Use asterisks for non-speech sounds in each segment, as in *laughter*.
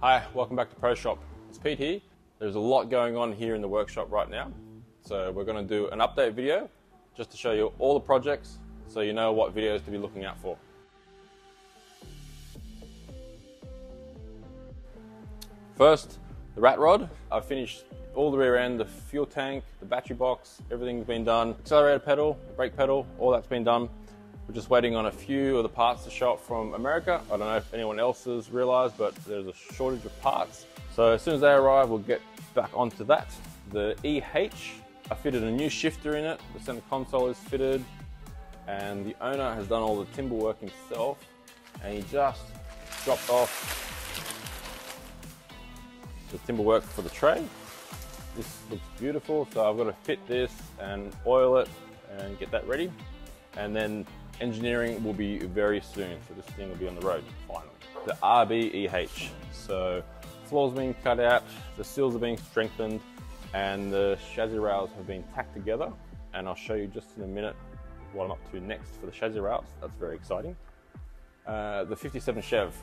Hi, welcome back to Pro Shop. It's Pete here. There's a lot going on here in the workshop right now. So we're going to do an update video just to show you all the projects so you know what videos to be looking out for. First, the rat rod. I've finished all the rear end, the fuel tank, the battery box, everything's been done. Accelerator pedal, brake pedal, all that's been done. We're just waiting on a few of the parts to show up from America. I don't know if anyone else has realized, but there's a shortage of parts. So as soon as they arrive, we'll get back onto that. The EH, I fitted a new shifter in it. The center console is fitted and the owner has done all the timber work himself and he just dropped off the timber work for the tray. This looks beautiful, so I've got to fit this and oil it and get that ready. And then engineering will be very soon, so this thing will be on the road finally. The RBEH, so floors being cut out, the seals are being strengthened, and the chassis rails have been tacked together. And I'll show you just in a minute what I'm up to next for the chassis rails. That's very exciting. Uh, the 57 Chev,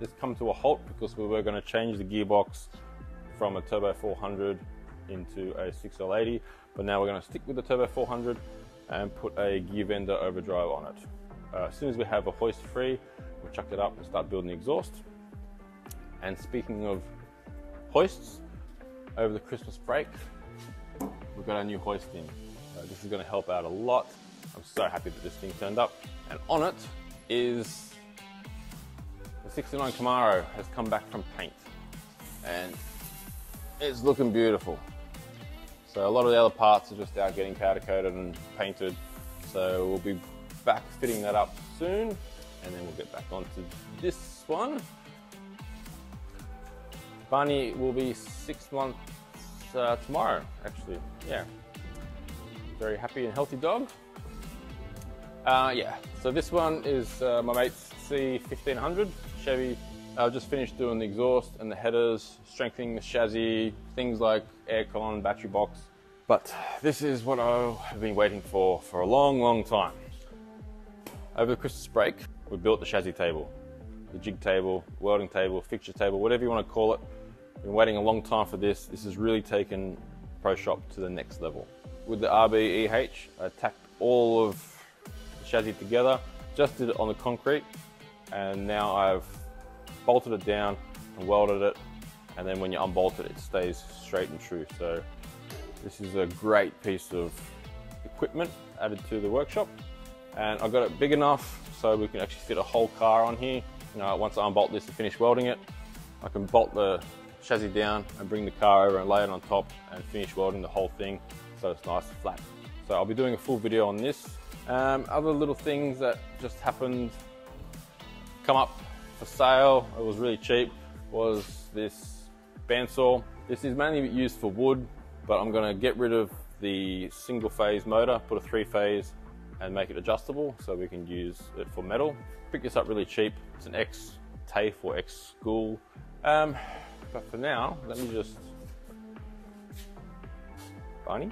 this come to a halt because we were going to change the gearbox from a Turbo 400 into a 6L80, but now we're going to stick with the Turbo 400 and put a gear vendor overdrive on it. Uh, as soon as we have a hoist free, we'll chuck it up and start building the exhaust. And speaking of hoists, over the Christmas break, we've got our new hoist in. Uh, this is going to help out a lot. I'm so happy that this thing turned up. And on it is the 69 Camaro has come back from paint. And it's looking beautiful. So a lot of the other parts are just out getting powder coated and painted. So we'll be back fitting that up soon and then we'll get back onto this one. Barney will be six months uh, tomorrow, actually. Yeah. Very happy and healthy dog. Uh, yeah, so this one is uh, my mate's C1500 Chevy I've just finished doing the exhaust and the headers, strengthening the chassis, things like aircon, battery box. But this is what I've been waiting for for a long, long time. Over the Christmas break, we built the chassis table, the jig table, welding table, fixture table, whatever you want to call it. Been waiting a long time for this. This has really taken Pro Shop to the next level. With the RBEH, I tacked all of the chassis together, just did it on the concrete, and now I've bolted it down and welded it and then when you unbolt it it stays straight and true. So this is a great piece of equipment added to the workshop. And I got it big enough so we can actually fit a whole car on here. Once I unbolt this and finish welding it I can bolt the chassis down and bring the car over and lay it on top and finish welding the whole thing so it's nice and flat. So I'll be doing a full video on this. Um, other little things that just happened come up for sale, it was really cheap, was this bandsaw. This is mainly used for wood, but I'm gonna get rid of the single phase motor, put a three phase and make it adjustable so we can use it for metal. Pick this up really cheap. It's an X TAFE or X school. Um, but for now, let me just, Barney?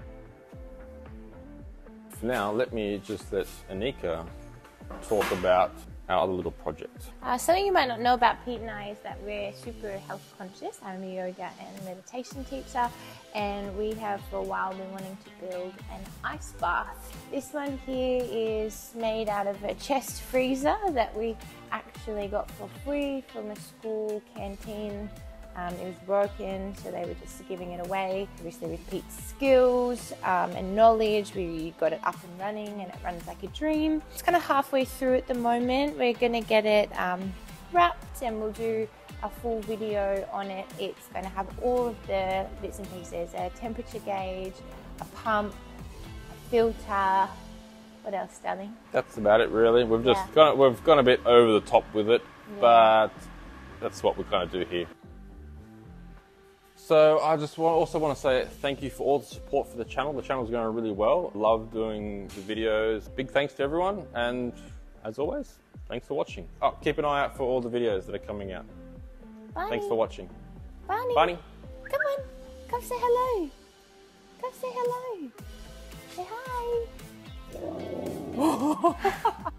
For now, let me just let Anika talk about our other little project. Uh, something you might not know about Pete and I is that we're super health conscious. I'm a yoga and meditation teacher, and we have for a while been wanting to build an ice bath. This one here is made out of a chest freezer that we actually got for free from a school canteen um, it was broken, so they were just giving it away. Obviously, with Pete's skills um, and knowledge, we got it up and running, and it runs like a dream. It's kind of halfway through at the moment. We're gonna get it um, wrapped, and we'll do a full video on it. It's going to have all of the bits and pieces: a temperature gauge, a pump, a filter. What else, darling? That's about it, really. We've just yeah. gone, we've gone a bit over the top with it, yeah. but that's what we kind of do here. So I just want, also want to say thank you for all the support for the channel. The channel's going really well. Love doing the videos. Big thanks to everyone. And as always, thanks for watching. Oh, keep an eye out for all the videos that are coming out. Barney. Thanks for watching. Barney. Barney. Come on. Come say hello. Come say hello. Say hi. *laughs*